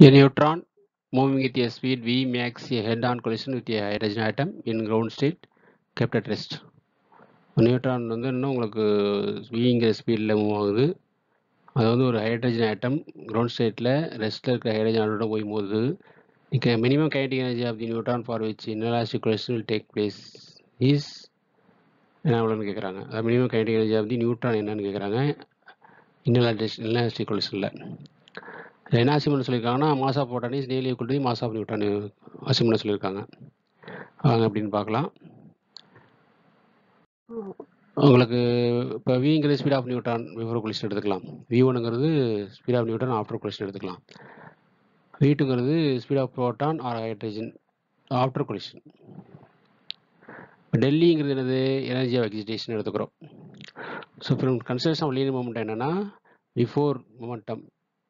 A neutron moving with a speed v makes a head-on collision with a hydrogen atom in ground state kept at rest. Neutron வந்து இன்னும் உங்களுக்கு விங்கிற ஸ்பீடில் move ஆகுது. அது வந்து ஒரு ஹைட்ரஜன் ஆட்டம் கிரவுண்ட் ஸ்டேட்டில் ரெஸ்ட்டில் இருக்கிற ஹைட்ரஜன் ஆட்டோட போய் போது இங்கே minimum kinetic energy of the neutron for which inelastic collision will take place is என்ன எவ்வளோன்னு கேட்குறாங்க அதாவது minimum kinetic energy of the neutron என்னன்னு கேட்குறாங்க இன்னலாஸ்டிக் இன்னலாஸ்டிக் கொலிஷனில் என்ன அசிமெண்ட் சொல்லியிருக்காங்கன்னா mass of proton is daily equal mass of neutron அசிமெண்ட் சொல்லியிருக்காங்க. வாங்க அப்படின்னு பார்க்கலாம். உங்களுக்கு இப்போ விங்கிறது speed of neutron before collision எடுத்துக்கலாம். V ஒனுங்கிறது speed of neutron after collision எடுத்துக்கலாம். V டூங்கிறது speed of proton or hydrogen after collision டெல்லிங்கிறது என்னது? எனர்ஜி ஆஃப் எக்ஸிடேஷன் எடுத்துக்கிறோம். So from conservation of linear moment என்னென்னா பிஃபோர் மொமெண்டம்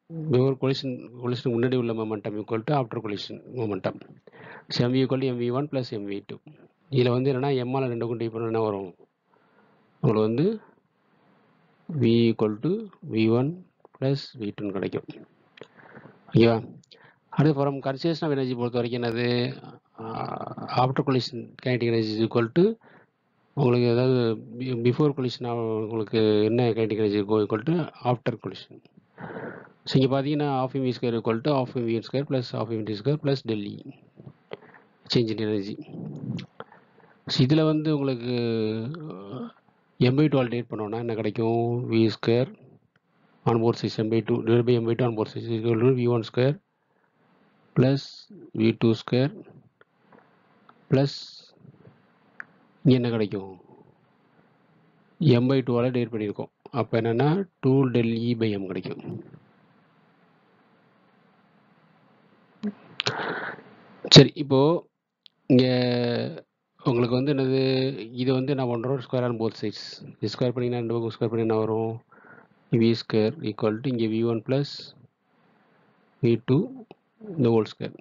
பிஃபோர் கொலிஷன் கொலிஷனுக்கு முன்னாடி உள்ள momentum equal to after collision momentum so M V equal M M V one plus M V two இதில் வந்து என்னென்னா எம்மால் ரெண்டு கொண்டு இப்போ என்ன வரும்? உங்களுக்கு வந்து V equal to V one plus V டூன்னு கிடைக்கும். ஓகேவா அடுத்து ஃபாரம் கன்சேஷன் ஆஃப் எனர்ஜி பொறுத்த வரைக்கும் என்னது? After collision kinetic energy equal to உங்களுக்கு ஏதாவது பிஃபோர் கொலிஷன் உங்களுக்கு என்ன kinetic energy equal to after collision so இங்கே பார்த்தீங்கன்னா of M V square equal to of M V square plus of M D square plus del E change in energy so இதில் வந்து உங்களுக்கு M by two டேட் பண்ணோன்னா என்ன கிடைக்கும்? V square one four six M by two divide by M by two one four six equal to V one square plus V two square plus இங்கே என்ன கிடைக்கும்? எம்பை டூவால் பண்ணியிருக்கோம் அப்போ என்னென்னா two del E by M கிடைக்கும். சரி இப்போது இங்கே உங்களுக்கு வந்து என்னது இது வந்து நான் பண்ணுறோம் ஸ்கொயர் ஆன் போத் சைட்ஸ் இது ஸ்கொயர் பண்ணிங்கன்னா ரெண்டு பக்கம் ஸ்கொயர் பண்ணி என்ன வரும். வி ஸ்கொயர் ஈக்குவல் டு இங்கே V one plus V two இந்த ஹோல் ஸ்கொயர்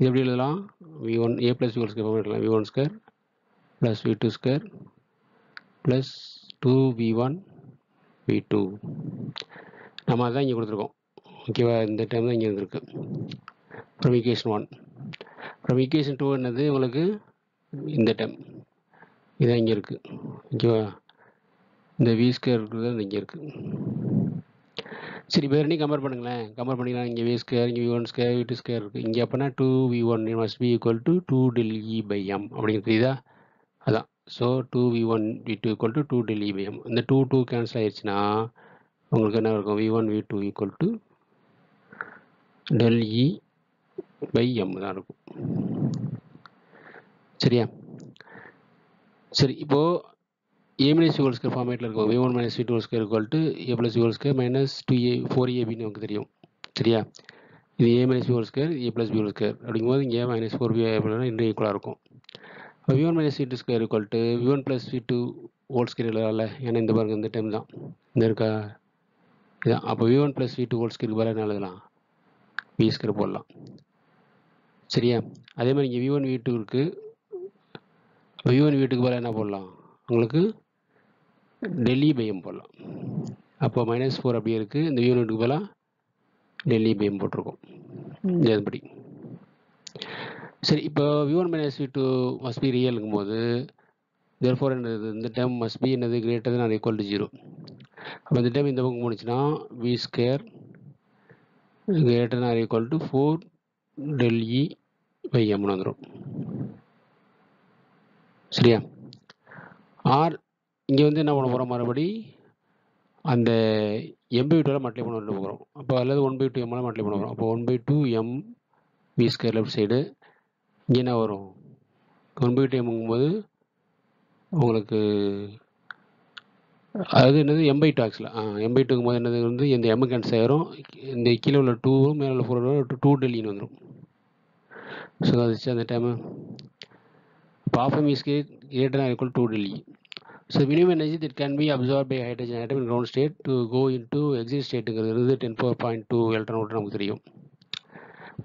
இது எப்படி எழுதலாம்? V one A plus V whole square எழுதலாம்? V one square plus V two square plus two V one V two நம்ம அதான் இங்கே கொடுத்துருக்கோம். ஓகேவா இந்த டைம் தான் இங்கே இருந்திருக்கு. அப்புறம் ஈக்குவேஷன் ஒன் அப்புறம் ஈக்குவேஷன் டூ என்னது? உங்களுக்கு இந்த டைம் இதான் இங்கே இருக்குது ஓகேவா இந்த வி ஸ்கேர் இருக்கிறது இங்கே இருக்குது சரி வேறு நீ கம்பேர் பண்ணுங்களேன். கம்பேர் பண்ணிக்கலாம். இங்கே வி ஸ்கேர் இங்கே V one square V two square இருக்குது இங்கே அப்போனா two V one must be equal to two del E by M அப்படிங்கிறது இதா அதான். So two V one V two equal to two del E by M இந்த two two cancel ஆயிடுச்சுன்னா உங்களுக்கு என்ன இருக்கும்? V one V two equal to del E by M தான் இருக்கும். சரியா? சரி இப்போது ஏ மைனஸ் யூ ஸ்கேர் ஃபார்மேட்டில் இருக்கும். V one minus V two square equal to A plus U square minus two A four ஏபின்னு நமக்கு தெரியும். சரியா? இது A minus U square A plus B square அப்படிங்கும்போது இங்கே ஏ மைனஸ் ஃபோர் பி இன்னும் ஈக்குவலாக இருக்கும். இப்போ V one minus V two square equal to V one plus V two whole square இல்லைல்ல ஏன்னா இந்த பாருங்க இந்த டைம் தான். இந்த இருக்கா? இதுதான் அப்போ V one plus V two whole ஸ்கொயருக்கு பதிலாக என்ன எழுதலாம்? வி ஸ்கொயர் போடலாம். சரியா? அதே மாதிரி இங்கே வி ஒன் வி டூ இருக்குது வி ஒன் வி டூக்கு பதிலாக என்ன போடலாம்? உங்களுக்கு டெல்லி பையம் போடலாம். அப்போ மைனஸ் ஃபோர் அப்படியே இருக்குது இந்த வி ஒன் வீட்டுக்கு பதிலாக டெல்லி பையம் போட்டிருக்கோம். இதன்படி சரி இப்போ V one minus V two must be ரியலுங்கும் போது தேர் ஃபோர் என்னது இந்த டைம் மஸ்ட் பி என்னது greater than equal to zero அப்போ இந்த டைம் இந்த பக்கம் போணுச்சுன்னா V square greater than equal to four del E by எம்னு வந்துடும் சரியா? ஆர் இங்கே வந்து என்ன பண்ண போகிறோம் மறுபடி? அந்த எம் பை டூவில் மல்டிப்ளை பண்ண போகிறோம் அப்போ அல்லது ஒன் பை டூ எம்மில் மல்டிப்ளை பண்ண போகிறோம் அப்போ one by two M V square left side என்ன வரும் ஒன் பை உங்களுக்கு அது என்னது எம்பை டாக்ஸில் எம்பை ஆ டூங்கும் போது என்னது வந்து இந்த எம் கேன்சல் ஆயிரும் இந்த கீழே உள்ள டூவும் மேலே உள்ள ஃபோர் டூ டெல்லின்னு வந்துடும் ஸோ அது அந்த டைமு இப்போ of M is greater equal to del E so minimum energy that can be absorb by hydrogen atom in ground state to go into excited ஸ்டேட்டுங்கிறது ten four point two electron நமக்கு தெரியும்.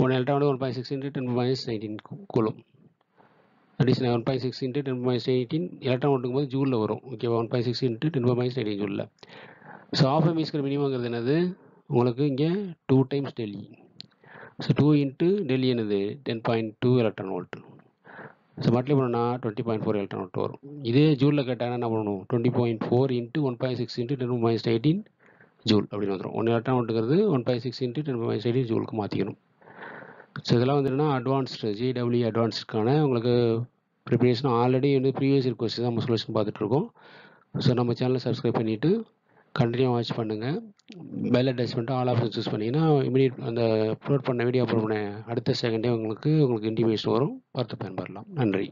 One electron one point six into ten minus nineteen coulomb. That one point six into ten minus eighteen electron வோல்ட்டுக்கும் போது ஜூலில் வரும். ஓகேவா one point six into ten minus nineteen ஜூலில். So of M இஸ்கிற மினிமங்கிறது என்னது? உங்களுக்கு இங்கே two times Delhi so two into Delhi என்னது? Ten point two electron volt so multiply பண்ணோன்னா twenty point four electron volt வரும். இதே ஜூலில் கேட்டாங்கன்னா என்ன பண்ணணும்? Twenty point four into one point six into ten minus eighteen joule அப்படின்னு வந்துடும் one electron வோல்ட்டுங்கிறது one point six into ten minus eighteen ஜூலுக்கு மாற்றிக்கணும் ஸோ இதெல்லாம் வந்து அட்வான்ஸ்டு ஜிடபிள்யூ அட்வான்ஸ்டுக்கான உங்களுக்கு ப்ரிப்பரேஷன் ஆல்ரெடி வந்து ப்ரீவியஸ் ரிக்வஸ்ட் தான் நம்ம சொல்யூஷன் பார்த்துட்ருக்கோம் ஸோ நம்ம சேனலை சப்ஸ்கிரைப் பண்ணிவிட்டு கண்டினியூ வாட்ச் பண்ணுங்கள் bell attach all option choose பண்ணிங்கன்னா இமீடியட் அந்த அப்லோட் பண்ண வீடியோ அப்லோட் பண்ண அடுத்த செகண்டே உங்களுக்கு உங்களுக்கு இன்டிமேஷன் வரும். பார்த்து பயன்படலாம். நன்றி.